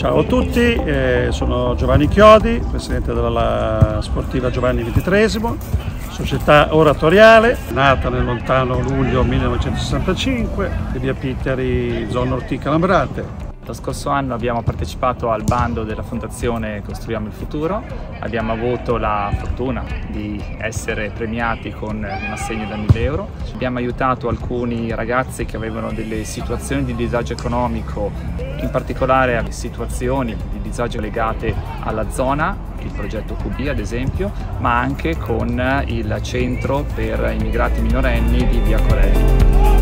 Ciao a tutti, eh, sono Giovanni Chiodi, presidente della Sportiva Giovanni XXIII, società oratoriale, nata nel lontano luglio 1965, di via Pitteri, zona Ortica Lambrate. Lo scorso anno abbiamo partecipato al bando della Fondazione Costruiamo il Futuro, abbiamo avuto la fortuna di essere premiati con un assegno da 1000 euro, abbiamo aiutato alcuni ragazzi che avevano delle situazioni di disagio economico, in particolare a situazioni di disagio legate alla zona, il progetto QB ad esempio, ma anche con il centro per immigrati minorenni di Via Corelli.